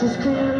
just clear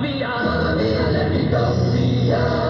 mía, todavía le pico silla.